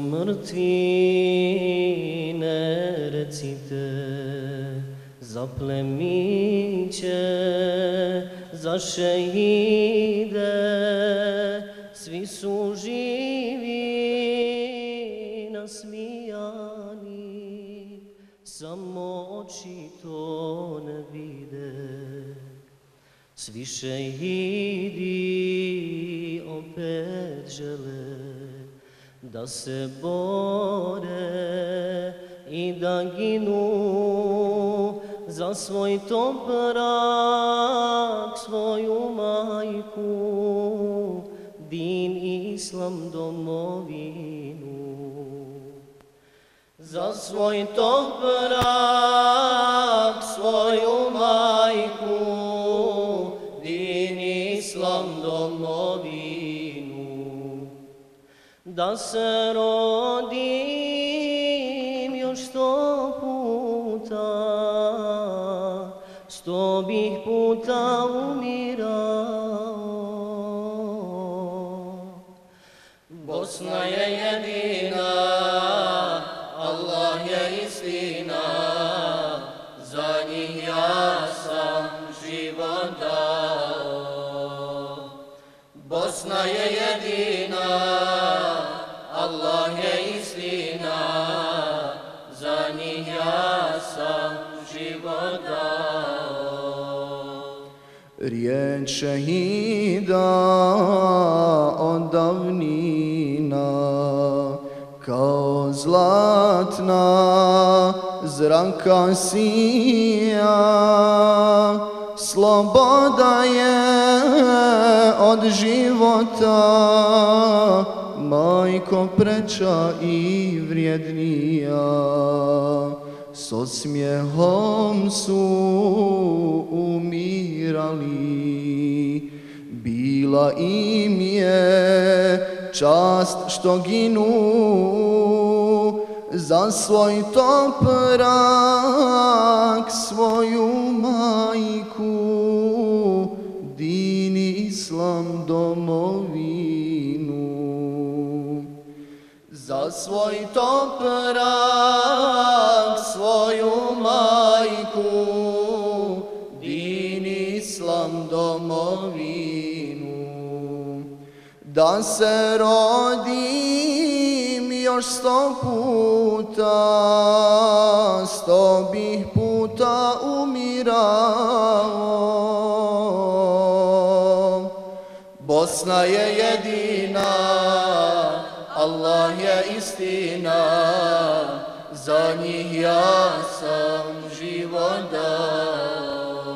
mrtvine recite za plemiće, za šehide, svi su živi nasmijani, samo oči to ne vide. Svi šehidi opet žele da se bore i da ginu za svoj toprak, svoju majku, din islam domovinu. Za svoj toprak, svoju majku, din islam domovinu. Da se rodim još sto puta, sto bih puta umirao. Bosna je jedina, Allah je istina, za njih ja sam život dao. Bosna je jedina, Riječ šehida od davnina kao zlatna zraka sija. Sloboda je od života majko preča i vrijednija. S osmjehom su birali bila im je čast što ginu za svoj toprak, svoju majku, din islam domovinu. Za svoj toprak, Da se rodim još sto puta, sto bih puta umirao. Bosna je jedina, Allah je istina, za njih ja sam život dao.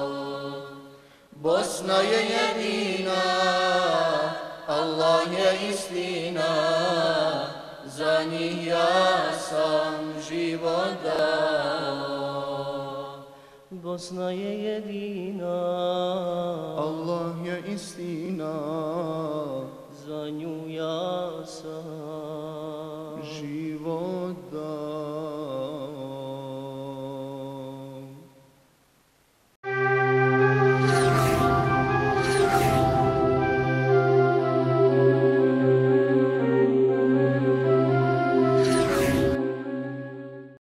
Bosna je jedina, je istina, za njih ja sam život dao. Bosna je jedina, Allah je istina,